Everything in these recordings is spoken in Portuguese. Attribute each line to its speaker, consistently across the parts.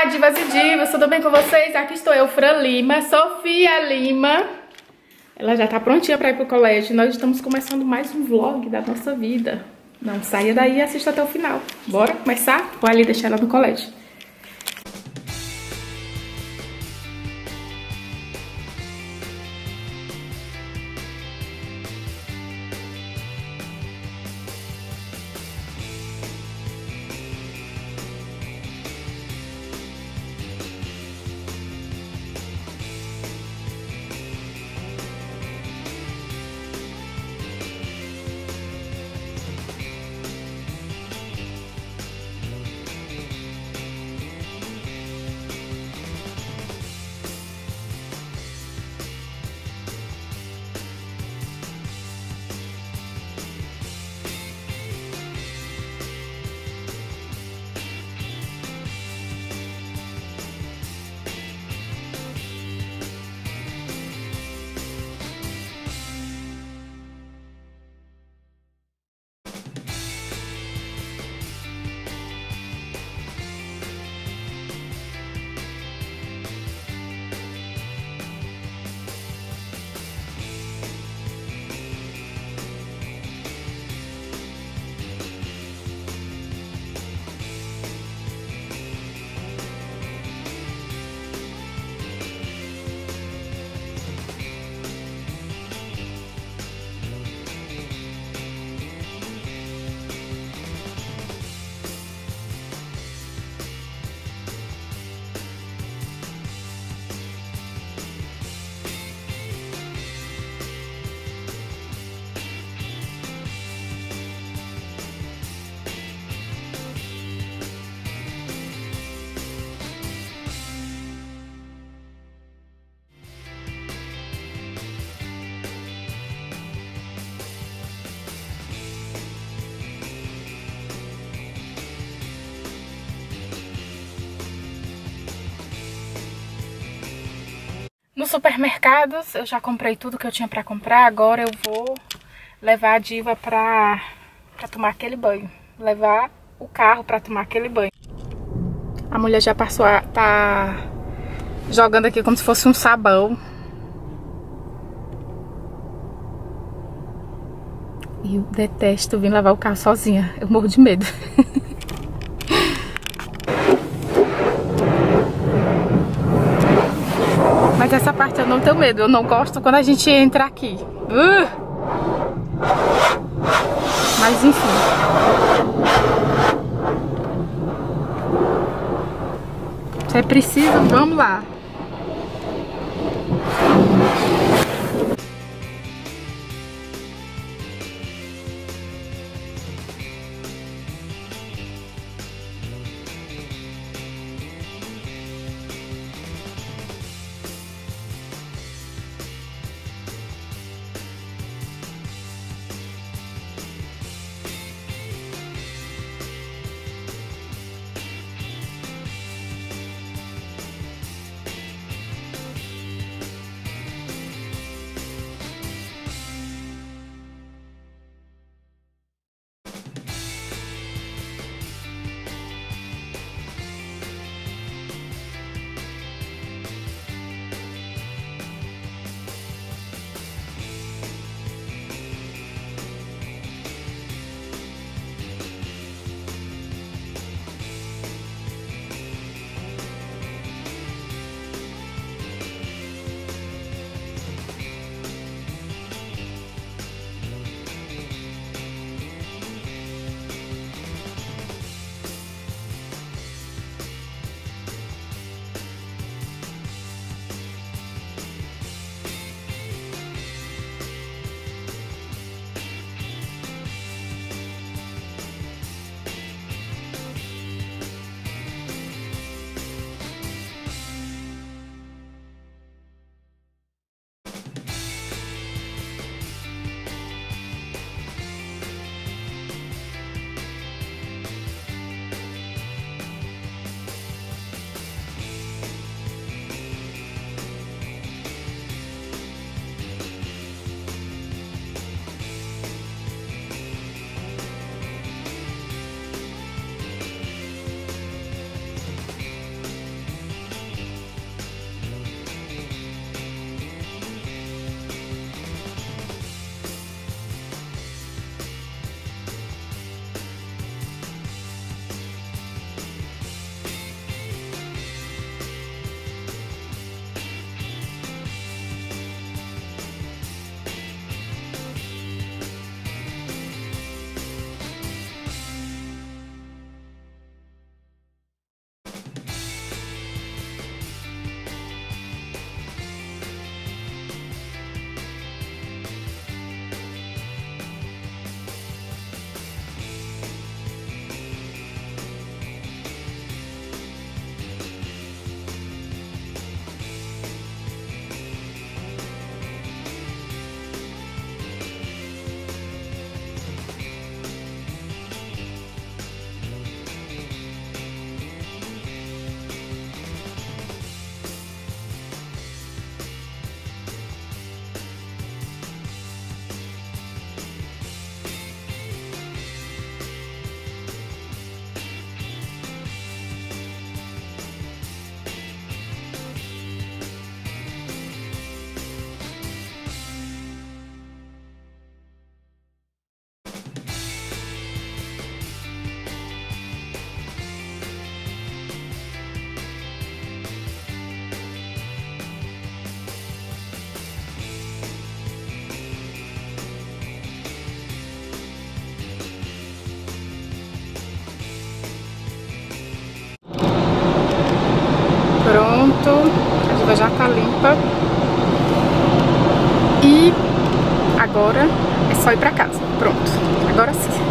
Speaker 1: Olá, divas e divas, tudo bem com vocês? Aqui estou eu, Fran Lima, Sofia Lima. Ela já tá prontinha para ir pro colégio. Nós estamos começando mais um vlog da nossa vida. Não saia daí e assista até o final. Bora começar? Vou ali deixar ela no colégio. Nos supermercados eu já comprei tudo que eu tinha pra comprar. Agora eu vou levar a diva pra, pra tomar aquele banho. Levar o carro pra tomar aquele banho. A mulher já passou a... tá jogando aqui como se fosse um sabão. E eu detesto vir lavar o carro sozinha. Eu morro de medo. Mas essa parte eu não tenho medo. Eu não gosto quando a gente entra aqui. Uh! Mas enfim. Se é preciso, vamos lá. E agora é só ir pra casa. Pronto. Agora sim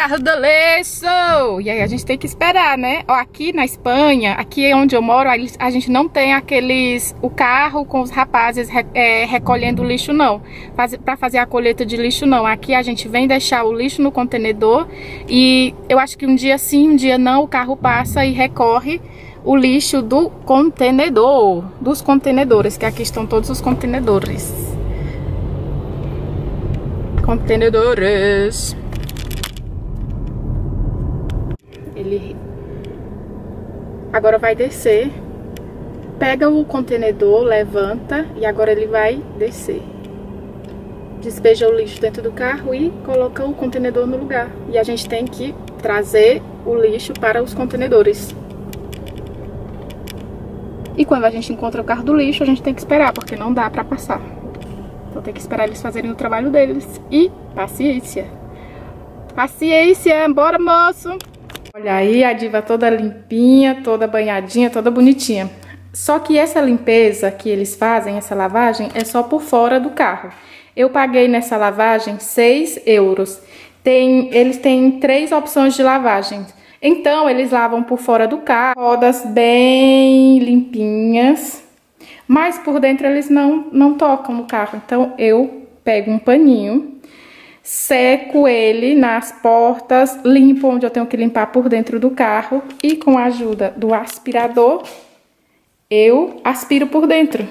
Speaker 1: carro do lixo. E aí a gente tem que esperar, né? Ó, aqui na Espanha, aqui é onde eu moro, a gente não tem aqueles... O carro com os rapazes é, recolhendo lixo, não. Faz, pra fazer a colheita de lixo, não. Aqui a gente vem deixar o lixo no contenedor e eu acho que um dia sim, um dia não, o carro passa e recorre o lixo do contenedor, dos contenedores, que aqui estão todos os contenedores. Contenedores. Ele agora vai descer, pega o contenedor, levanta e agora ele vai descer. Despeja o lixo dentro do carro e coloca o contenedor no lugar. E a gente tem que trazer o lixo para os contenedores. E quando a gente encontra o carro do lixo, a gente tem que esperar, porque não dá pra passar. Então tem que esperar eles fazerem o trabalho deles. E paciência. Paciência, bora moço! Olha aí a diva toda limpinha, toda banhadinha, toda bonitinha. Só que essa limpeza que eles fazem, essa lavagem, é só por fora do carro. Eu paguei nessa lavagem 6 euros. Tem, eles têm três opções de lavagem. Então, eles lavam por fora do carro, rodas bem limpinhas. Mas por dentro eles não, não tocam no carro. Então, eu pego um paninho seco ele nas portas, limpo onde eu tenho que limpar por dentro do carro e com a ajuda do aspirador eu aspiro por dentro.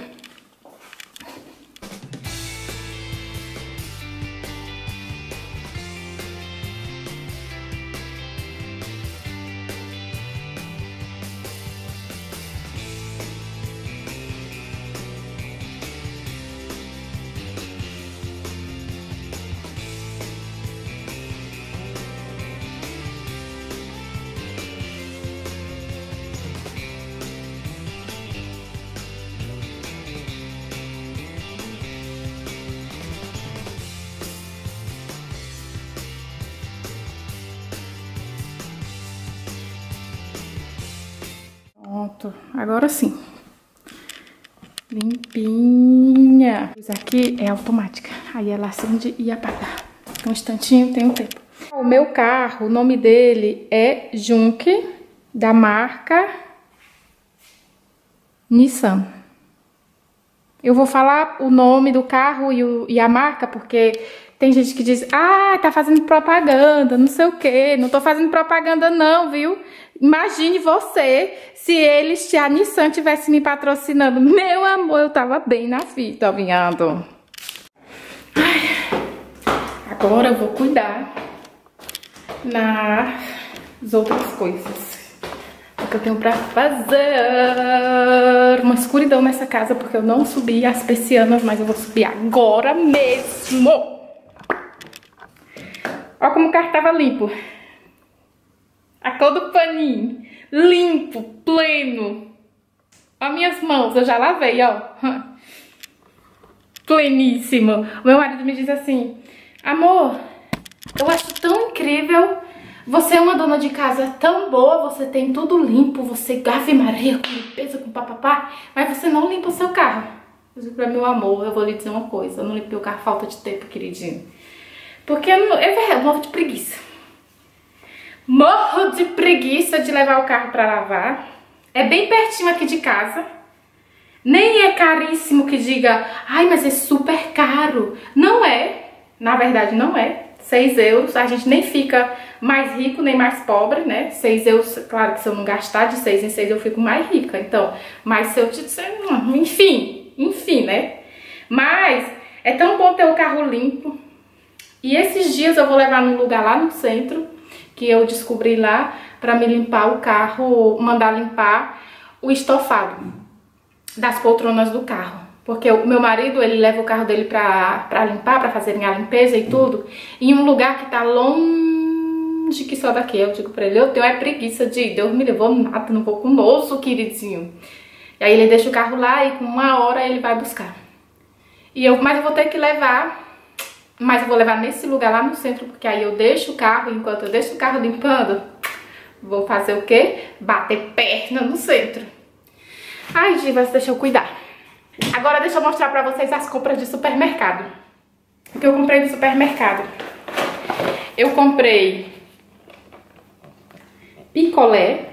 Speaker 1: Pronto, agora sim. Limpinha. Isso aqui é automática. Aí ela acende e apaga. Um instantinho, tem um tempo. O meu carro, o nome dele é Junk, da marca Nissan. Eu vou falar o nome do carro e, o, e a marca, porque tem gente que diz, ah, tá fazendo propaganda, não sei o quê. Não tô fazendo propaganda não, viu? Imagine você se eles, se a Nissan tivesse me patrocinando. Meu amor, eu tava bem na fita, viado. Agora eu vou cuidar nas outras coisas. O que eu tenho pra fazer. Uma escuridão nessa casa, porque eu não subi as persianas, mas eu vou subir agora mesmo. Olha como o carro tava limpo. A cor paninho. Limpo, pleno. Olha minhas mãos, eu já lavei, ó. Pleníssimo. O meu marido me diz assim, amor, eu acho tão incrível. Você é uma dona de casa tão boa, você tem tudo limpo, você Ave Maria, com limpeza, com papapá, mas você não limpa o seu carro. Eu digo pra meu amor, eu vou lhe dizer uma coisa, eu não limpei o carro, falta de tempo, queridinho. Porque eu, é verdade, eu morro de preguiça. Morro de preguiça de levar o carro para lavar. É bem pertinho aqui de casa. Nem é caríssimo que diga, ai, mas é super caro. Não é, na verdade não é. 6 euros, a gente nem fica mais rico nem mais pobre, né? 6 euros, claro que se eu não gastar de 6 em 6 eu fico mais rica. Então, mas se eu te disser, enfim, enfim, né? Mas é tão bom ter o carro limpo, e esses dias eu vou levar num lugar lá no centro, que eu descobri lá, para me limpar o carro, mandar limpar o estofado das poltronas do carro. Porque o meu marido, ele leva o carro dele pra, pra limpar, pra fazerem a limpeza e tudo, em um lugar que tá longe que só daqui. Eu digo pra ele, eu tenho é preguiça de Deus me levou nada, não vou com nosso, queridinho. E aí ele deixa o carro lá e com uma hora ele vai buscar. E eu, mas eu vou ter que levar mas eu vou levar nesse lugar lá no centro, porque aí eu deixo o carro, enquanto eu deixo o carro limpando, Vou fazer o quê? Bater perna no centro. Ai, divas, deixa eu cuidar. Agora deixa eu mostrar pra vocês as compras de supermercado. O que eu comprei no supermercado. Eu comprei picolé.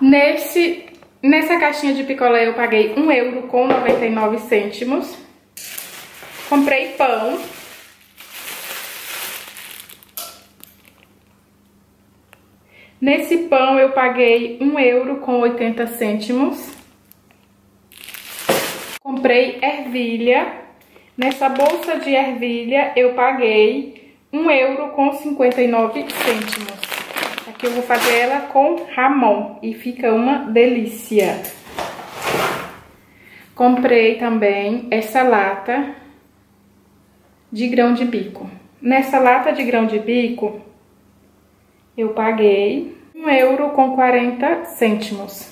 Speaker 1: Nesse, nessa caixinha de picolé eu paguei 1 euro com 99 cêntimos. Comprei pão. Nesse pão eu paguei 1 euro com 80 cêntimos. Comprei ervilha. Nessa bolsa de ervilha eu paguei 1 euro com 59 cêntimos. Aqui eu vou fazer ela com ramon e fica uma delícia. Comprei também essa lata de grão de bico. Nessa lata de grão de bico, eu paguei 1 euro com 40 cêntimos.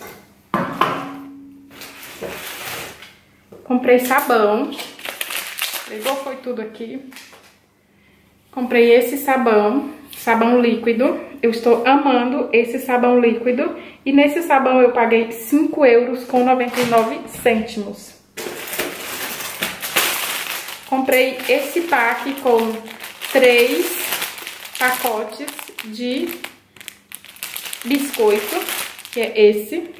Speaker 1: Comprei sabão. Pegou, foi tudo aqui. Comprei esse sabão, sabão líquido. Eu estou amando esse sabão líquido. E nesse sabão eu paguei 5 euros com 99 cêntimos. Comprei esse pack com três pacotes de biscoito, que é esse.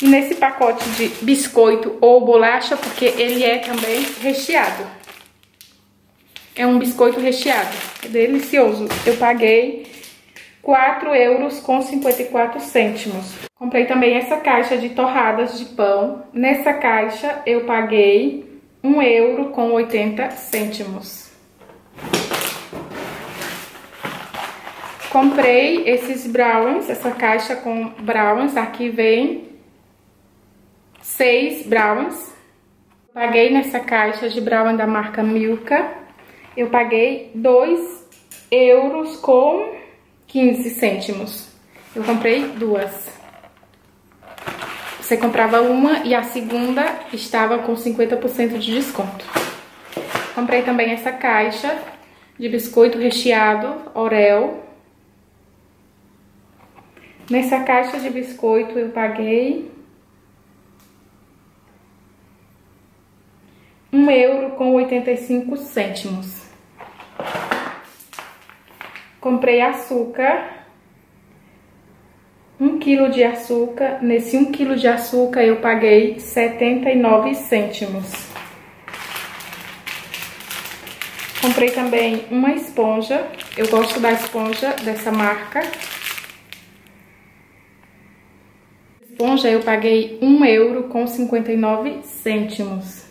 Speaker 1: E nesse pacote de biscoito ou bolacha, porque ele é também recheado. É um biscoito recheado, é delicioso. Eu paguei 4 euros com 54 cêntimos. Comprei também essa caixa de torradas de pão. Nessa caixa eu paguei 1 euro com 80 cêntimos. Comprei esses browns, essa caixa com browns. Aqui vem seis browns. Paguei nessa caixa de brown da marca Milka. Eu paguei 2 euros com 15 cêntimos. Eu comprei duas. Você comprava uma e a segunda estava com 50% de desconto. Comprei também essa caixa de biscoito recheado Oreo. Nessa caixa de biscoito eu paguei um euro com 85 cêntimos. Comprei açúcar, um quilo de açúcar. Nesse um quilo de açúcar eu paguei 79 cêntimos. Comprei também uma esponja. Eu gosto da esponja dessa marca. Esponja eu paguei 1 euro com 59 cêntimos.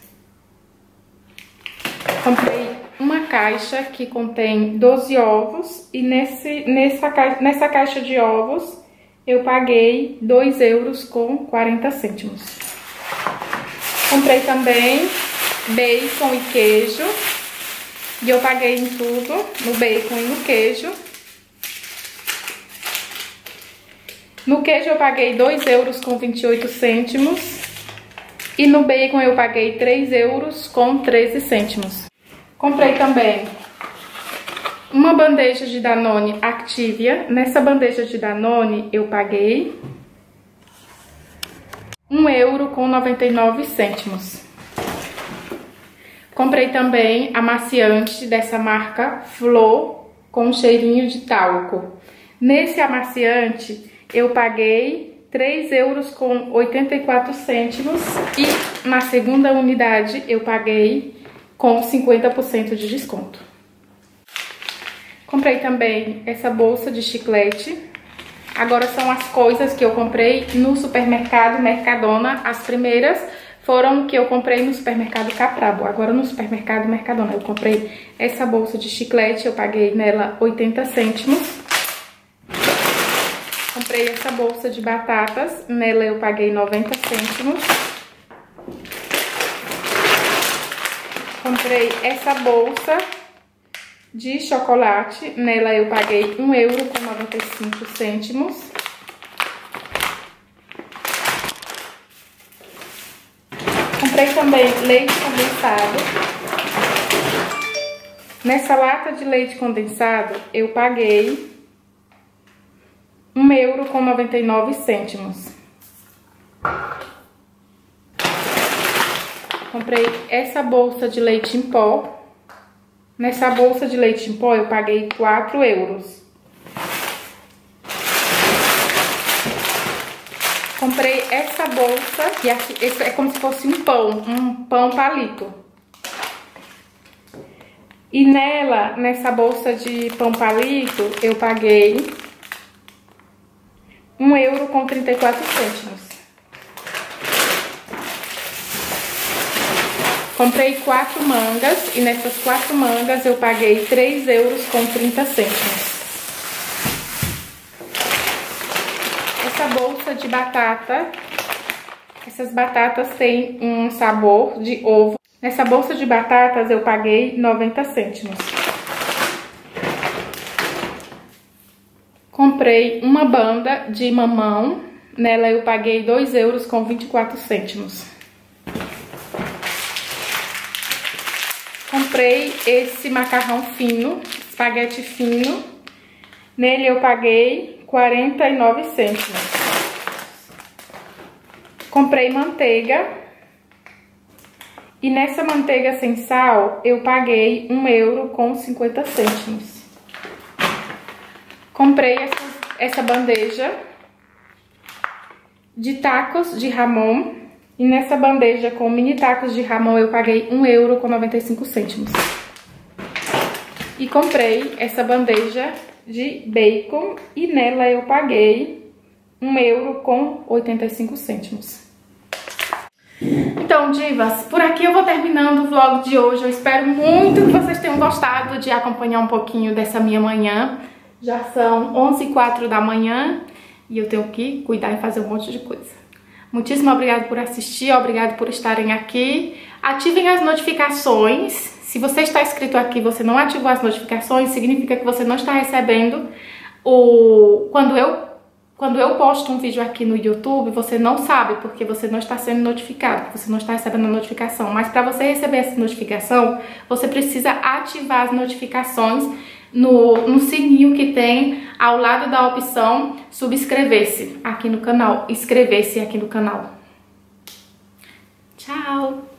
Speaker 1: Comprei uma caixa que contém 12 ovos e nesse, nessa, nessa caixa de ovos eu paguei 2 euros com 40 cêntimos. Comprei também bacon e queijo e eu paguei em tudo, no bacon e no queijo. No queijo eu paguei 2 euros com 28 cêntimos e no bacon eu paguei 3 euros com 13 cêntimos. Comprei também uma bandeja de Danone Activia. Nessa bandeja de Danone eu paguei 1 euro com 99 cêntimos. Comprei também amaciante dessa marca Flor com cheirinho de talco. Nesse amaciante eu paguei 3 euros com 84 cêntimos e na segunda unidade eu paguei com 50% de desconto. Comprei também essa bolsa de chiclete. Agora são as coisas que eu comprei no supermercado Mercadona. As primeiras foram que eu comprei no supermercado Caprabo. Agora no supermercado Mercadona eu comprei essa bolsa de chiclete. Eu paguei nela 80 cêntimos. Comprei essa bolsa de batatas. Nela eu paguei 90 cêntimos. Comprei essa bolsa de chocolate. Nela eu paguei 1 euro com 95 cêntimos. Comprei também leite condensado. Nessa lata de leite condensado eu paguei 1 euro com 99 cêntimos. Comprei essa bolsa de leite em pó. Nessa bolsa de leite em pó eu paguei 4 euros. Comprei essa bolsa, que esse é como se fosse um pão, um pão palito. E nela, nessa bolsa de pão palito, eu paguei 1 euro com 34 cêntimos. Comprei quatro mangas e nessas quatro mangas eu paguei 3 euros com 30 cêntimos. Essa bolsa de batata, essas batatas têm um sabor de ovo. Nessa bolsa de batatas eu paguei 90 cêntimos. Comprei uma banda de mamão, nela eu paguei 2 euros com 24 cêntimos. Comprei esse macarrão fino, espaguete fino. Nele eu paguei 49 cêntimos. Comprei manteiga. E nessa manteiga sem sal, eu paguei 1 euro com 50 cêntimos. Comprei essa, essa bandeja de tacos de ramon e nessa bandeja com mini tacos de ramon eu paguei 1 euro com 95 cêntimos. E comprei essa bandeja de bacon e nela eu paguei 1 euro com 85 cêntimos. Então, divas, por aqui eu vou terminando o vlog de hoje. Eu espero muito que vocês tenham gostado de acompanhar um pouquinho dessa minha manhã. Já são 11 h 04 da manhã e eu tenho que cuidar e fazer um monte de coisa. Muitíssimo obrigado por assistir, obrigado por estarem aqui. Ativem as notificações. Se você está inscrito aqui, você não ativou as notificações, significa que você não está recebendo o quando eu quando eu posto um vídeo aqui no YouTube, você não sabe porque você não está sendo notificado, você não está recebendo a notificação. Mas para você receber essa notificação, você precisa ativar as notificações no, no sininho que tem ao lado da opção subscrever-se aqui no canal, inscrever-se aqui no canal. Tchau!